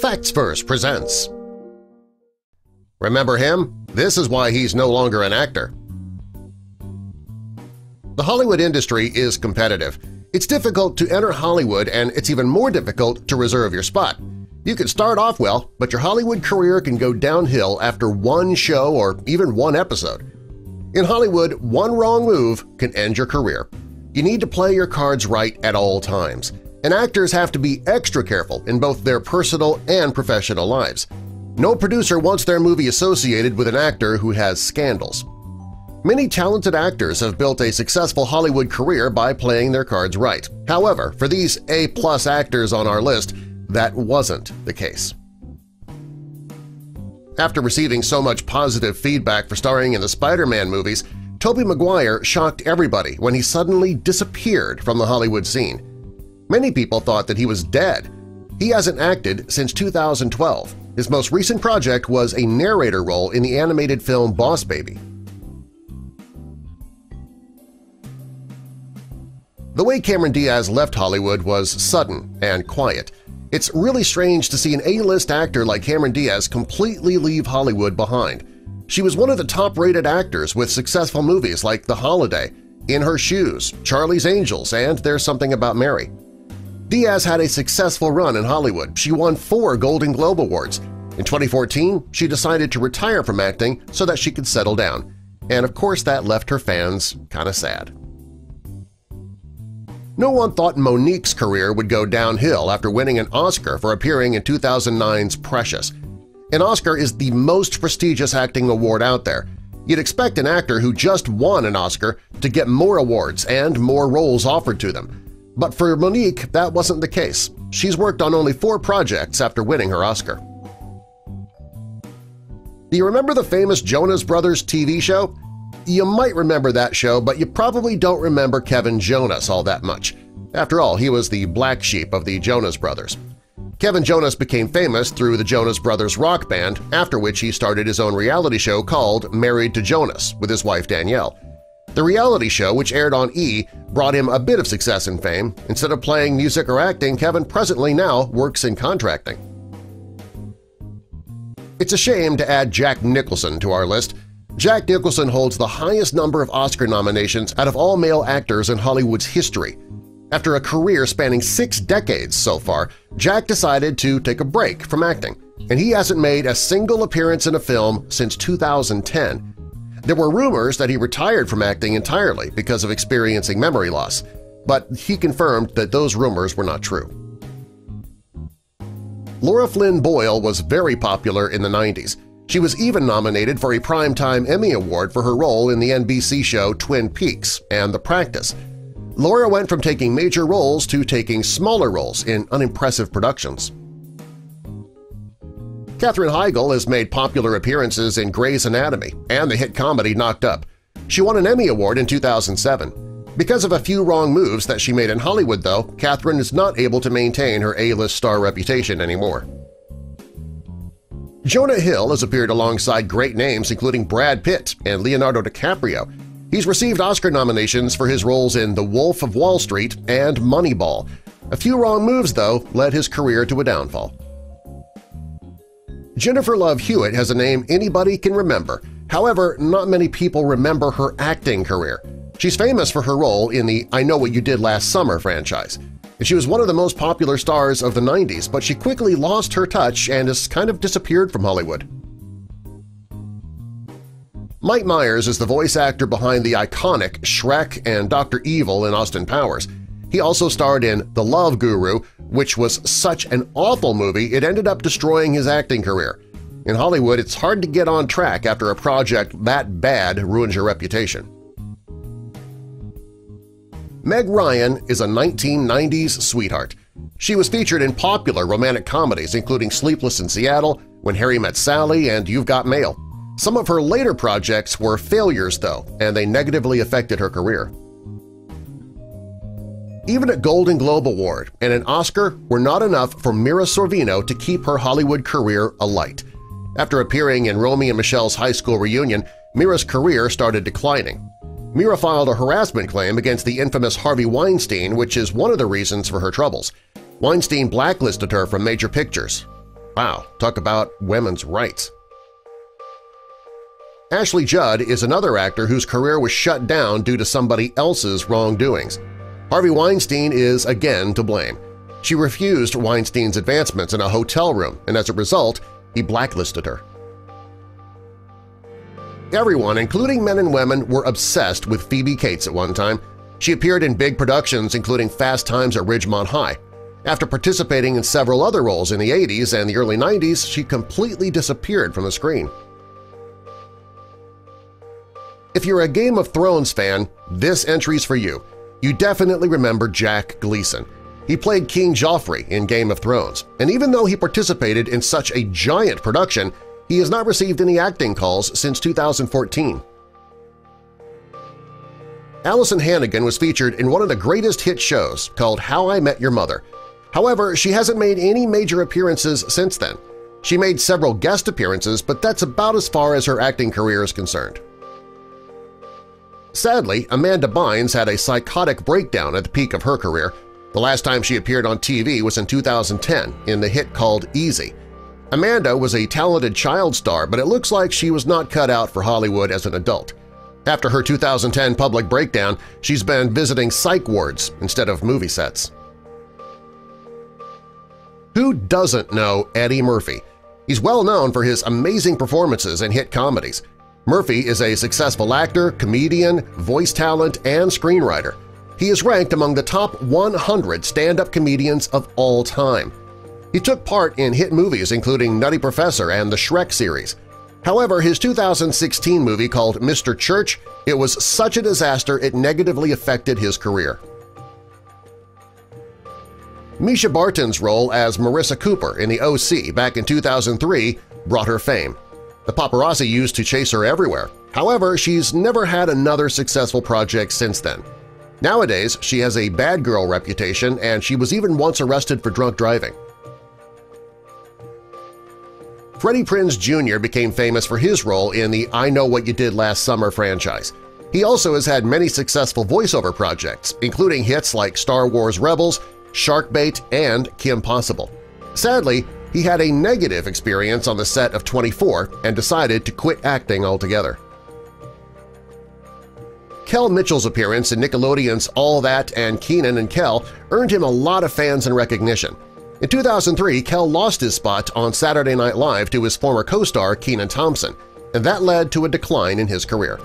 Facts Verse presents. Remember him? This is why he's no longer an actor. The Hollywood industry is competitive. It's difficult to enter Hollywood and it's even more difficult to reserve your spot. You can start off well, but your Hollywood career can go downhill after one show or even one episode. In Hollywood, one wrong move can end your career. You need to play your cards right at all times and actors have to be extra careful in both their personal and professional lives. No producer wants their movie associated with an actor who has scandals. Many talented actors have built a successful Hollywood career by playing their cards right. However, for these A-plus actors on our list, that wasn't the case. After receiving so much positive feedback for starring in the Spider-Man movies, Tobey Maguire shocked everybody when he suddenly disappeared from the Hollywood scene. Many people thought that he was dead. He hasn't acted since 2012. His most recent project was a narrator role in the animated film Boss Baby. The way Cameron Diaz left Hollywood was sudden and quiet. It's really strange to see an A-list actor like Cameron Diaz completely leave Hollywood behind. She was one of the top-rated actors with successful movies like The Holiday, In Her Shoes, Charlie's Angels, and There's Something About Mary. Diaz had a successful run in Hollywood. She won four Golden Globe Awards. In 2014, she decided to retire from acting so that she could settle down. And of course that left her fans kind of sad. No one thought Mo'Nique's career would go downhill after winning an Oscar for appearing in 2009's Precious. An Oscar is the most prestigious acting award out there. You'd expect an actor who just won an Oscar to get more awards and more roles offered to them. But for Mo'Nique, that wasn't the case. She's worked on only four projects after winning her Oscar. Do you remember the famous Jonas Brothers TV show? You might remember that show, but you probably don't remember Kevin Jonas all that much. After all, he was the black sheep of the Jonas Brothers. Kevin Jonas became famous through the Jonas Brothers rock band, after which he started his own reality show called Married to Jonas with his wife Danielle. The reality show, which aired on E, brought him a bit of success and fame. Instead of playing music or acting, Kevin presently now works in contracting. It's a shame to add Jack Nicholson to our list. Jack Nicholson holds the highest number of Oscar nominations out of all male actors in Hollywood's history. After a career spanning six decades so far, Jack decided to take a break from acting, and he hasn't made a single appearance in a film since 2010, there were rumors that he retired from acting entirely because of experiencing memory loss, but he confirmed that those rumors were not true. Laura Flynn Boyle was very popular in the 90s. She was even nominated for a Primetime Emmy Award for her role in the NBC show Twin Peaks and The Practice. Laura went from taking major roles to taking smaller roles in unimpressive productions. Katherine Heigl has made popular appearances in Grey's Anatomy and the hit comedy Knocked Up. She won an Emmy Award in 2007. Because of a few wrong moves that she made in Hollywood, though, Katherine is not able to maintain her A-list star reputation anymore. Jonah Hill has appeared alongside great names including Brad Pitt and Leonardo DiCaprio. He's received Oscar nominations for his roles in The Wolf of Wall Street and Moneyball. A few wrong moves, though, led his career to a downfall. Jennifer Love Hewitt has a name anybody can remember. However, not many people remember her acting career. She's famous for her role in the I Know What You Did Last Summer franchise. She was one of the most popular stars of the 90s, but she quickly lost her touch and has kind of disappeared from Hollywood. Mike Myers is the voice actor behind the iconic Shrek and Dr. Evil in Austin Powers. He also starred in The Love Guru, which was such an awful movie it ended up destroying his acting career. In Hollywood, it's hard to get on track after a project that bad ruins your reputation. Meg Ryan is a 1990s sweetheart. She was featured in popular romantic comedies including Sleepless in Seattle, When Harry Met Sally, and You've Got Mail. Some of her later projects were failures, though, and they negatively affected her career. Even a Golden Globe Award and an Oscar were not enough for Mira Sorvino to keep her Hollywood career alight. After appearing in Romy and Michele's high school reunion, Mira's career started declining. Mira filed a harassment claim against the infamous Harvey Weinstein, which is one of the reasons for her troubles. Weinstein blacklisted her from major pictures. Wow, talk about women's rights. Ashley Judd is another actor whose career was shut down due to somebody else's wrongdoings. Harvey Weinstein is again to blame. She refused Weinstein's advancements in a hotel room, and as a result, he blacklisted her. Everyone, including men and women, were obsessed with Phoebe Cates at one time. She appeared in big productions including Fast Times at Ridgemont High. After participating in several other roles in the 80s and the early 90s, she completely disappeared from the screen. If you're a Game of Thrones fan, this entry's for you. You definitely remember Jack Gleeson. He played King Joffrey in Game of Thrones, and even though he participated in such a giant production, he has not received any acting calls since 2014. Alyson Hannigan was featured in one of the greatest hit shows called How I Met Your Mother. However, she hasn't made any major appearances since then. She made several guest appearances, but that's about as far as her acting career is concerned. Sadly, Amanda Bynes had a psychotic breakdown at the peak of her career. The last time she appeared on TV was in 2010 in the hit called Easy. Amanda was a talented child star, but it looks like she was not cut out for Hollywood as an adult. After her 2010 public breakdown, she's been visiting psych wards instead of movie sets. Who doesn't know Eddie Murphy? He's well known for his amazing performances in hit comedies. Murphy is a successful actor, comedian, voice talent, and screenwriter. He is ranked among the top 100 stand-up comedians of all time. He took part in hit movies including Nutty Professor and the Shrek series. However, his 2016 movie called Mr. Church, it was such a disaster it negatively affected his career. Mischa Barton's role as Marissa Cooper in the OC back in 2003 brought her fame. The paparazzi used to chase her everywhere. However, she's never had another successful project since then. Nowadays, she has a bad girl reputation and she was even once arrested for drunk driving. Freddie Prinze Jr. became famous for his role in the I Know What You Did Last Summer franchise. He also has had many successful voiceover projects, including hits like Star Wars Rebels, Sharkbait, and Kim Possible. Sadly, he had a negative experience on the set of 24 and decided to quit acting altogether. Kel Mitchell's appearance in Nickelodeon's All That and Kenan and Kel earned him a lot of fans and recognition. In 2003, Kel lost his spot on Saturday Night Live to his former co-star Kenan Thompson, and that led to a decline in his career.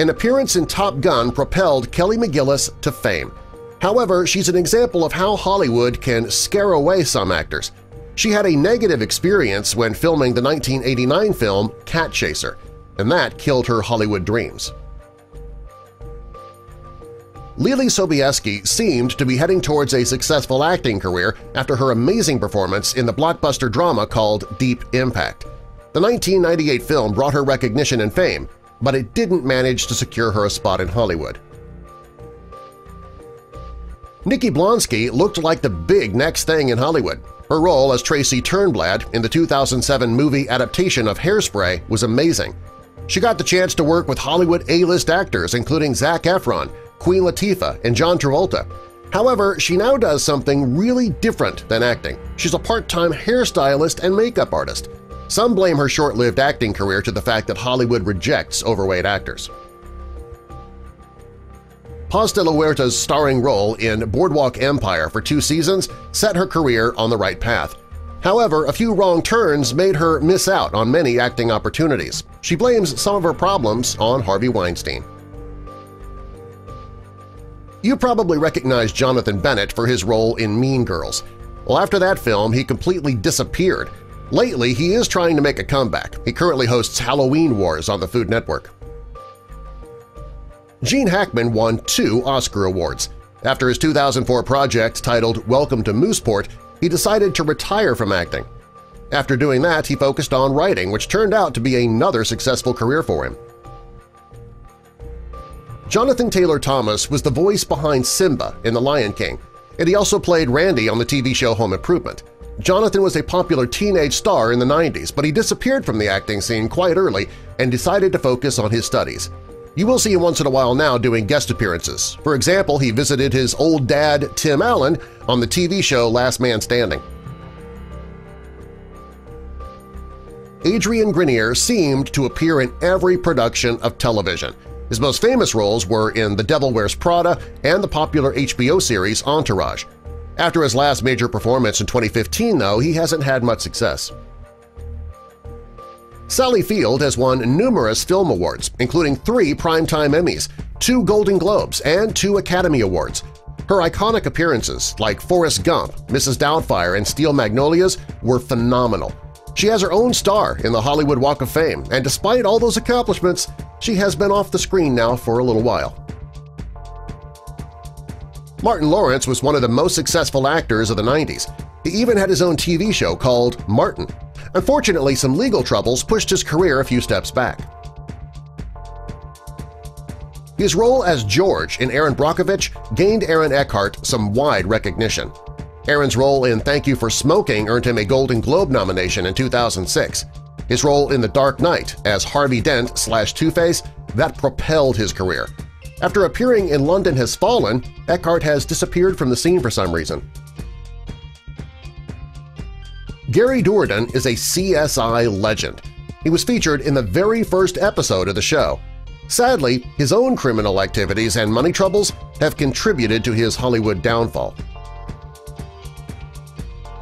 An appearance in Top Gun propelled Kelly McGillis to fame. However, she's an example of how Hollywood can scare away some actors. She had a negative experience when filming the 1989 film Cat Chaser, and that killed her Hollywood dreams. Leelee Sobieski seemed to be heading towards a successful acting career after her amazing performance in the blockbuster drama called Deep Impact. The 1998 film brought her recognition and fame, but it didn't manage to secure her a spot in Hollywood. Nikki Blonsky looked like the big next thing in Hollywood. Her role as Tracy Turnblad in the 2007 movie adaptation of Hairspray was amazing. She got the chance to work with Hollywood A-list actors including Zac Efron, Queen Latifah, and John Travolta. However, she now does something really different than acting. She's a part-time hairstylist and makeup artist. Some blame her short-lived acting career to the fact that Hollywood rejects overweight actors. Paz de la Huerta's starring role in Boardwalk Empire for two seasons set her career on the right path. However, a few wrong turns made her miss out on many acting opportunities. She blames some of her problems on Harvey Weinstein. You probably recognize Jonathan Bennett for his role in Mean Girls. Well, after that film, he completely disappeared. Lately, he is trying to make a comeback. He currently hosts Halloween Wars on the Food Network. Gene Hackman won two Oscar Awards. After his 2004 project titled Welcome to Mooseport, he decided to retire from acting. After doing that, he focused on writing, which turned out to be another successful career for him. Jonathan Taylor Thomas was the voice behind Simba in The Lion King, and he also played Randy on the TV show Home Improvement. Jonathan was a popular teenage star in the 90s, but he disappeared from the acting scene quite early and decided to focus on his studies. You will see him once in a while now doing guest appearances. For example, he visited his old dad Tim Allen on the TV show Last Man Standing. Adrian Grenier seemed to appear in every production of television. His most famous roles were in The Devil Wears Prada and the popular HBO series Entourage. After his last major performance in 2015, though, he hasn't had much success. Sally Field has won numerous film awards, including three Primetime Emmys, two Golden Globes, and two Academy Awards. Her iconic appearances, like Forrest Gump, Mrs. Doubtfire, and Steel Magnolias, were phenomenal. She has her own star in the Hollywood Walk of Fame, and despite all those accomplishments, she has been off the screen now for a little while. Martin Lawrence was one of the most successful actors of the 90s. He even had his own TV show called Martin. Unfortunately, some legal troubles pushed his career a few steps back. His role as George in Erin Brockovich gained Aaron Eckhart some wide recognition. Aaron's role in Thank You for Smoking earned him a Golden Globe nomination in 2006. His role in The Dark Knight as Harvey Dent slash Two-Face that propelled his career. After appearing in London Has Fallen, Eckhart has disappeared from the scene for some reason. Gary Dourdan is a CSI legend. He was featured in the very first episode of the show. Sadly, his own criminal activities and money troubles have contributed to his Hollywood downfall.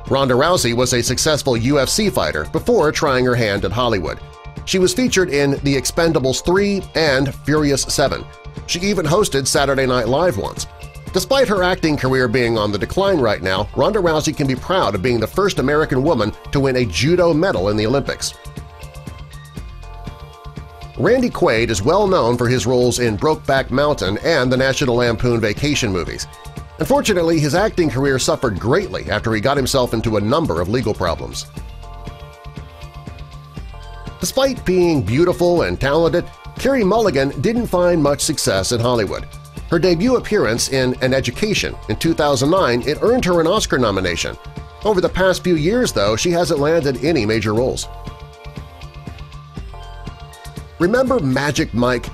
Ronda Rousey was a successful UFC fighter before trying her hand at Hollywood. She was featured in The Expendables 3 and Furious 7. She even hosted Saturday Night Live once. Despite her acting career being on the decline right now, Ronda Rousey can be proud of being the first American woman to win a judo medal in the Olympics. Randy Quaid is well known for his roles in Brokeback Mountain and the National Lampoon Vacation movies. Unfortunately, his acting career suffered greatly after he got himself into a number of legal problems. Despite being beautiful and talented, Carey Mulligan didn't find much success in Hollywood. Her debut appearance in An Education in 2009 it earned her an Oscar nomination. Over the past few years, though, she hasn't landed any major roles. Remember Magic Mike?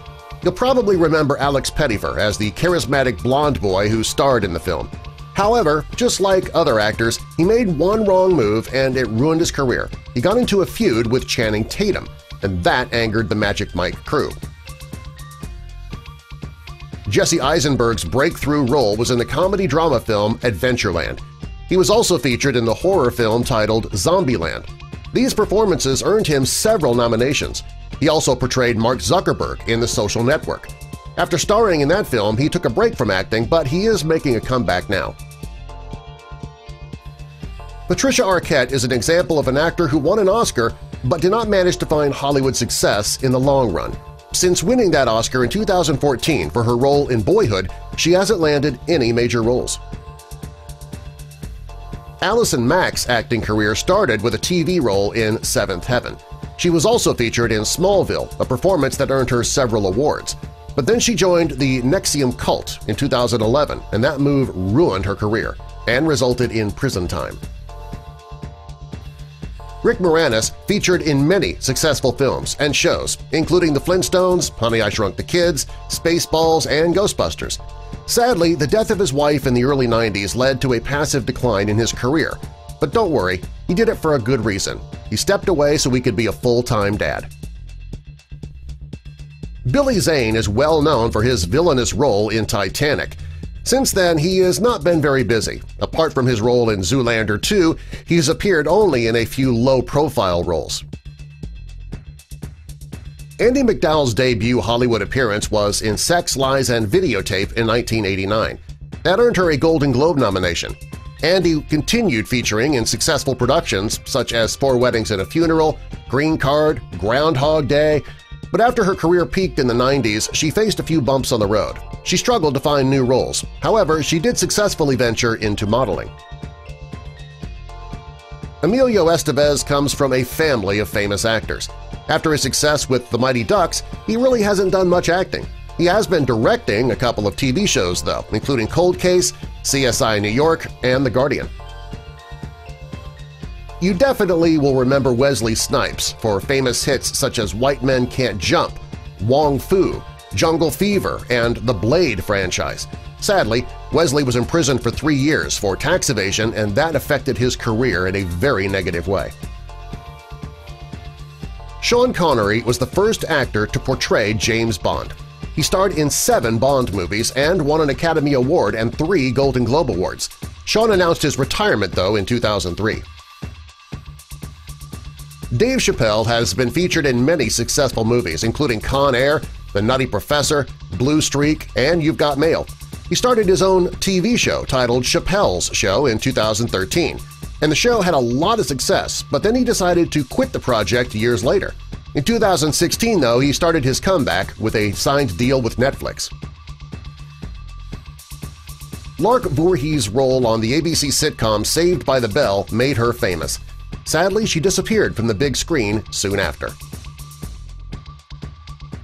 You'll probably remember Alex Pettyfer as the charismatic blonde boy who starred in the film. However, just like other actors, he made one wrong move and it ruined his career. He got into a feud with Channing Tatum, and that angered the Magic Mike crew. Jesse Eisenberg's breakthrough role was in the comedy-drama film Adventureland. He was also featured in the horror film titled Zombieland. These performances earned him several nominations, he also portrayed Mark Zuckerberg in The Social Network. After starring in that film, he took a break from acting, but he is making a comeback now. Patricia Arquette is an example of an actor who won an Oscar but did not manage to find Hollywood success in the long run. Since winning that Oscar in 2014 for her role in Boyhood, she hasn't landed any major roles. Allison Mack's acting career started with a TV role in Seventh Heaven. She was also featured in Smallville, a performance that earned her several awards. But then she joined the NXIVM cult in 2011, and that move ruined her career and resulted in prison time. Rick Moranis featured in many successful films and shows, including The Flintstones, Honey, I Shrunk the Kids, Spaceballs, and Ghostbusters. Sadly, the death of his wife in the early 90s led to a passive decline in his career, but don't worry, he did it for a good reason. He stepped away so he could be a full-time dad. Billy Zane is well known for his villainous role in Titanic. Since then, he has not been very busy. Apart from his role in Zoolander 2, he's appeared only in a few low-profile roles. Andie MacDowell's debut Hollywood appearance was in Sex, Lies, and Videotape in 1989. That earned her a Golden Globe nomination. Andie continued featuring in successful productions such as Four Weddings and a Funeral, Green Card, Groundhog Day, but after her career peaked in the 90s, she faced a few bumps on the road. She struggled to find new roles. However, she did successfully venture into modeling. Emilio Estevez comes from a family of famous actors. After his success with The Mighty Ducks, he really hasn't done much acting. He has been directing a couple of TV shows, though, including Cold Case, CSI New York, and The Guardian. You definitely will remember Wesley Snipes for famous hits such as White Men Can't Jump, Wong Foo, Jungle Fever, and the Blade franchise. Sadly, Wesley was imprisoned for three years for tax evasion and that affected his career in a very negative way. Sean Connery was the first actor to portray James Bond. He starred in seven Bond movies and won an Academy Award and three Golden Globe Awards. Sean announced his retirement, though, in 2003. Dave Chappelle has been featured in many successful movies, including Con Air, The Nutty Professor, Blue Streak, and You've Got Mail. He started his own TV show titled Chappelle's Show in 2013, and the show had a lot of success, but then he decided to quit the project years later. In 2016, though, he started his comeback with a signed deal with Netflix. Lark Voorhees' role on the ABC sitcom Saved by the Bell made her famous. Sadly, she disappeared from the big screen soon after.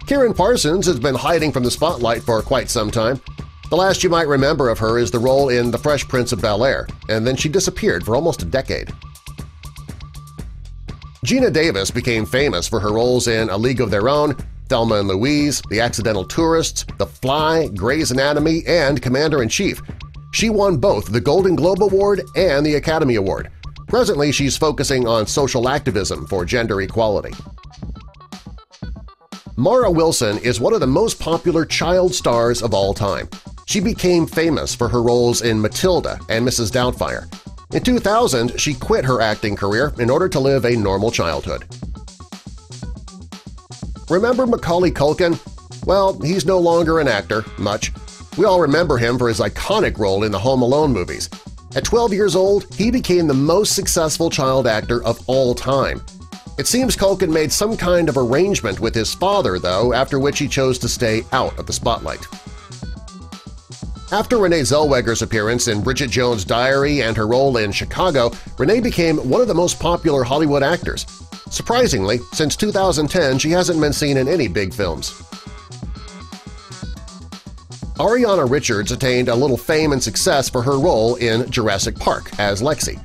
Karen Parsons has been hiding from the spotlight for quite some time. The last you might remember of her is the role in The Fresh Prince of Bel-Air, and then she disappeared for almost a decade. Geena Davis became famous for her roles in A League of Their Own, Thelma and Louise, The Accidental Tourists, The Fly, Grey's Anatomy, and Commander-in-Chief. She won both the Golden Globe Award and the Academy Award. Presently, she's focusing on social activism for gender equality. Mara Wilson is one of the most popular child stars of all time. She became famous for her roles in Matilda and Mrs. Doubtfire. In 2000, she quit her acting career in order to live a normal childhood. Remember Macaulay Culkin? Well, he's no longer an actor, much. We all remember him for his iconic role in the Home Alone movies. At 12 years old, he became the most successful child actor of all time. It seems Culkin made some kind of arrangement with his father, though, after which he chose to stay out of the spotlight. After Renee Zellweger's appearance in Bridget Jones' Diary and her role in Chicago, Renee became one of the most popular Hollywood actors. Surprisingly, since 2010 she hasn't been seen in any big films. Ariana Richards attained a little fame and success for her role in Jurassic Park as Lexi.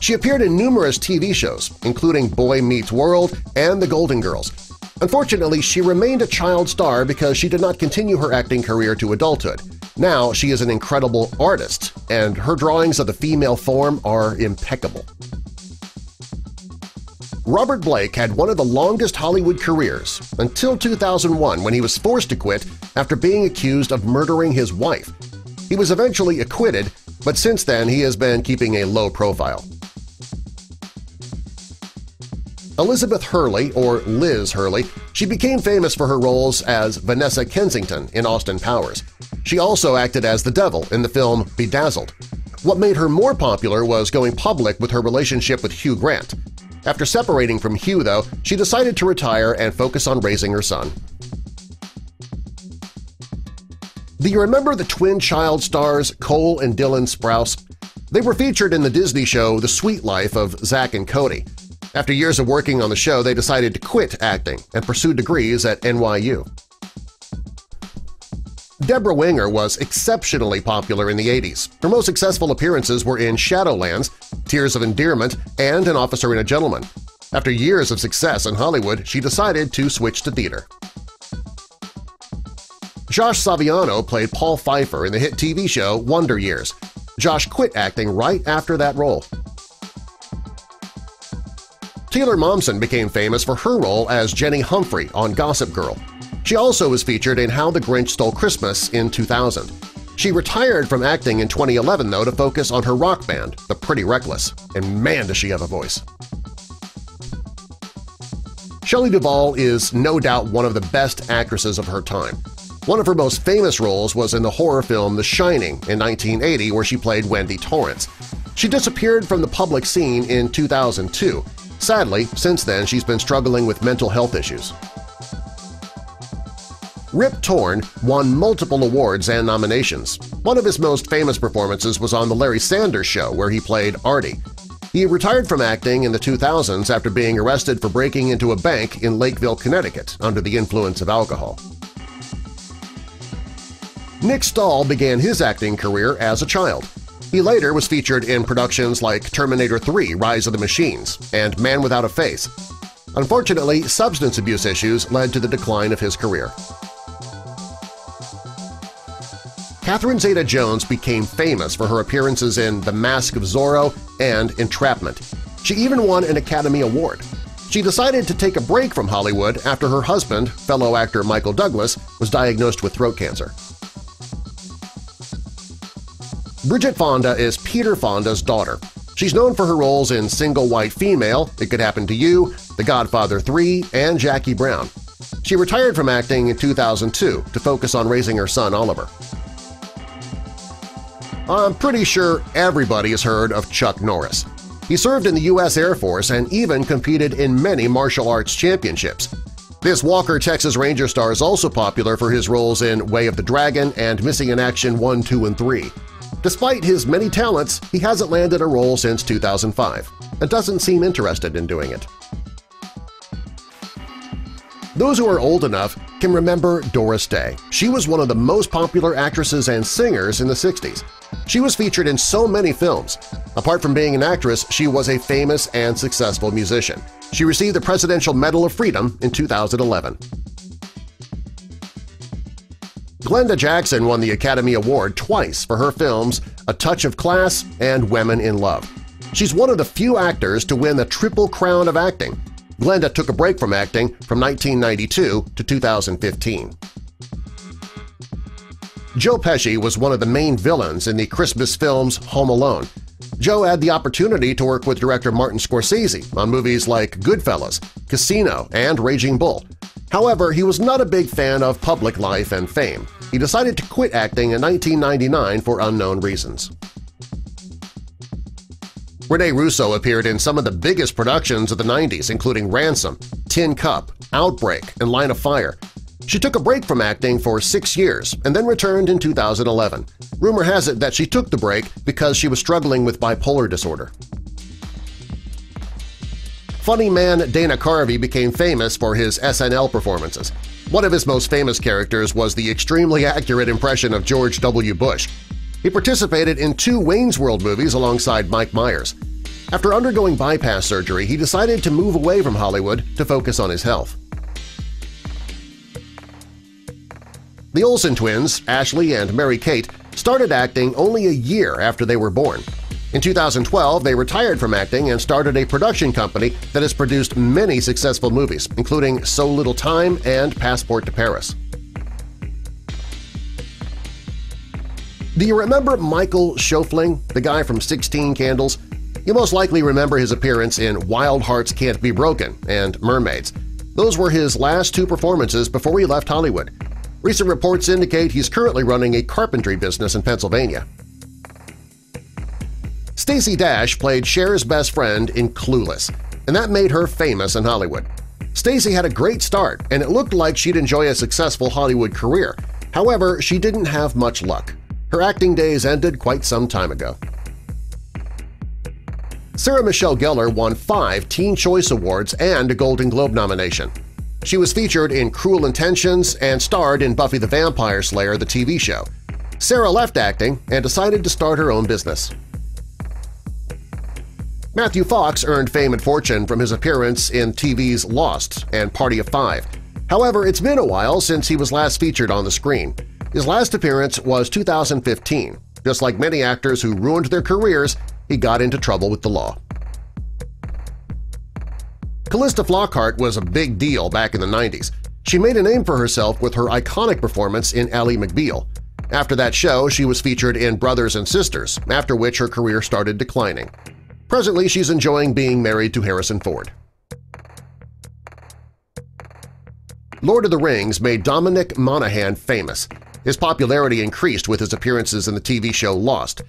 She appeared in numerous TV shows, including Boy Meets World and The Golden Girls. Unfortunately, she remained a child star because she did not continue her acting career to adulthood. Now she is an incredible artist, and her drawings of the female form are impeccable. Robert Blake had one of the longest Hollywood careers until 2001 when he was forced to quit after being accused of murdering his wife. He was eventually acquitted, but since then he has been keeping a low profile. Elizabeth Hurley, or Liz Hurley, she became famous for her roles as Vanessa Kensington in Austin Powers. She also acted as the devil in the film Bedazzled. What made her more popular was going public with her relationship with Hugh Grant. After separating from Hugh, though, she decided to retire and focus on raising her son. Do you remember the twin child stars Cole and Dylan Sprouse? They were featured in the Disney show The Sweet Life of Zack and Cody. After years of working on the show, they decided to quit acting and pursue degrees at NYU. Debra Winger was exceptionally popular in the 80s. Her most successful appearances were in Shadowlands, Terms of Endearment, and An Officer and a Gentleman. After years of success in Hollywood, she decided to switch to theater. Josh Saviano played Paul Pfeiffer in the hit TV show Wonder Years. Josh quit acting right after that role. Taylor Momsen became famous for her role as Jenny Humphrey on Gossip Girl. She also was featured in How the Grinch Stole Christmas in 2000. She retired from acting in 2011, though, to focus on her rock band, The Pretty Reckless, and man does she have a voice. Shelley Duvall is no doubt one of the best actresses of her time. One of her most famous roles was in the horror film The Shining in 1980 where she played Wendy Torrance. She disappeared from the public scene in 2002. Sadly, since then she's been struggling with mental health issues. Rip Torn won multiple awards and nominations. One of his most famous performances was on The Larry Sanders Show, where he played Artie. He retired from acting in the 2000s after being arrested for breaking into a bank in Lakeville, Connecticut under the influence of alcohol. Nick Stahl began his acting career as a child. He later was featured in productions like Terminator 3 – Rise of the Machines and Man Without a Face. Unfortunately, substance abuse issues led to the decline of his career. Catherine Zeta-Jones became famous for her appearances in The Mask of Zorro and Entrapment. She even won an Academy Award. She decided to take a break from Hollywood after her husband, fellow actor Michael Douglas, was diagnosed with throat cancer. Bridget Fonda is Peter Fonda's daughter. She's known for her roles in Single White Female, It Could Happen to You, The Godfather 3, and Jackie Brown. She retired from acting in 2002 to focus on raising her son Oliver. I'm pretty sure everybody has heard of Chuck Norris. He served in the U.S. Air Force and even competed in many martial arts championships. This Walker Texas Ranger star is also popular for his roles in Way of the Dragon and Missing in Action 1, 2, and 3. Despite his many talents, he hasn't landed a role since 2005 and doesn't seem interested in doing it. Those who are old enough can remember Doris Day. She was one of the most popular actresses and singers in the 60s. She was featured in so many films. Apart from being an actress, she was a famous and successful musician. She received the Presidential Medal of Freedom in 2011. Glenda Jackson won the Academy Award twice for her films A Touch of Class and Women in Love. She's one of the few actors to win the Triple Crown of Acting. Glenda took a break from acting from 1992 to 2015. Joe Pesci was one of the main villains in the Christmas films Home Alone. Joe had the opportunity to work with director Martin Scorsese on movies like Goodfellas, Casino, and Raging Bull. However, he was not a big fan of public life and fame. He decided to quit acting in 1999 for unknown reasons. Rene Russo appeared in some of the biggest productions of the 90s, including Ransom, Tin Cup, Outbreak, and Line of Fire. She took a break from acting for six years and then returned in 2011. Rumor has it that she took the break because she was struggling with bipolar disorder. Funny man Dana Carvey became famous for his SNL performances. One of his most famous characters was the extremely accurate impression of George W. Bush. He participated in two Wayne's World movies alongside Mike Myers. After undergoing bypass surgery, he decided to move away from Hollywood to focus on his health. The Olsen twins, Ashley and Mary-Kate, started acting only a year after they were born. In 2012, they retired from acting and started a production company that has produced many successful movies, including So Little Time and Passport to Paris. Do you remember Michael Schoeffling, the guy from 16 Candles? You most likely remember his appearance in Wild Hearts Can't Be Broken and Mermaids. Those were his last two performances before he left Hollywood. Recent reports indicate he's currently running a carpentry business in Pennsylvania. Stacey Dash played Cher's best friend in Clueless, and that made her famous in Hollywood. Stacey had a great start, and it looked like she'd enjoy a successful Hollywood career. However, she didn't have much luck. Her acting days ended quite some time ago. Sarah Michelle Gellar won five Teen Choice Awards and a Golden Globe nomination. She was featured in Cruel Intentions and starred in Buffy the Vampire Slayer the TV show. Sarah left acting and decided to start her own business. Matthew Fox earned fame and fortune from his appearance in TV's Lost and Party of Five. However, it's been a while since he was last featured on the screen. His last appearance was 2015. Just like many actors who ruined their careers, he got into trouble with the law. Calista Flockhart was a big deal back in the 90s. She made a name for herself with her iconic performance in Ally McBeal. After that show, she was featured in Brothers and Sisters, after which her career started declining. Presently, she's enjoying being married to Harrison Ford. Lord of the Rings made Dominic Monaghan famous. His popularity increased with his appearances in the TV show Lost.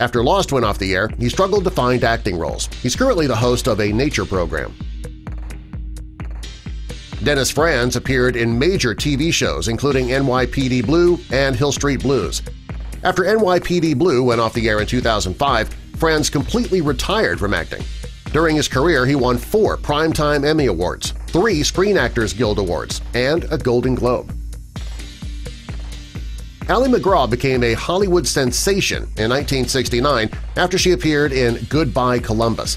After Lost went off the air, he struggled to find acting roles. He's currently the host of a nature program. Dennis Franz appeared in major TV shows including NYPD Blue and Hill Street Blues. After NYPD Blue went off the air in 2005, Franz completely retired from acting. During his career, he won four Primetime Emmy Awards, three Screen Actors Guild Awards, and a Golden Globe. Ali MacGraw became a Hollywood sensation in 1969 after she appeared in Goodbye Columbus.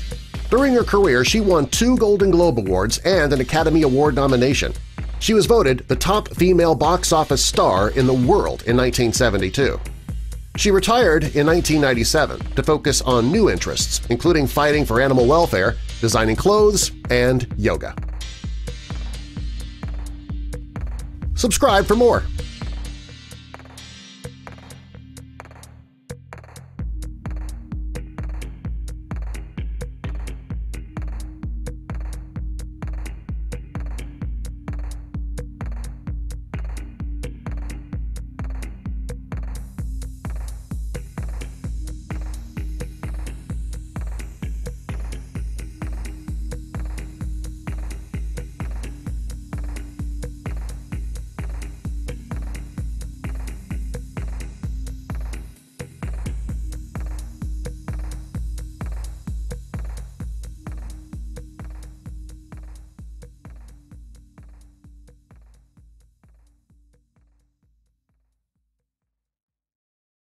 During her career, she won two Golden Globe Awards and an Academy Award nomination. She was voted the top female box office star in the world in 1972. She retired in 1997 to focus on new interests, including fighting for animal welfare, designing clothes, and yoga. Subscribe for more!